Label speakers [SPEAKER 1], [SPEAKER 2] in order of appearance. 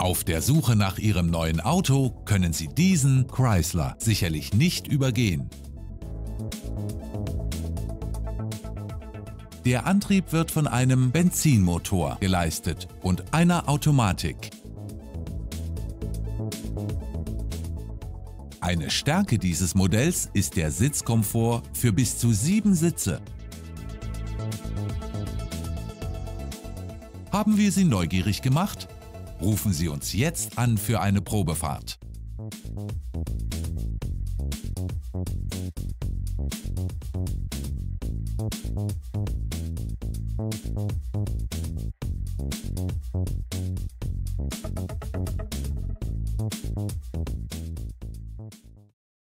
[SPEAKER 1] Auf der Suche nach Ihrem neuen Auto können Sie diesen Chrysler sicherlich nicht übergehen. Der Antrieb wird von einem Benzinmotor geleistet und einer Automatik. Eine Stärke dieses Modells ist der Sitzkomfort für bis zu sieben Sitze. Haben wir Sie neugierig gemacht? Rufen Sie uns jetzt an für eine Probefahrt.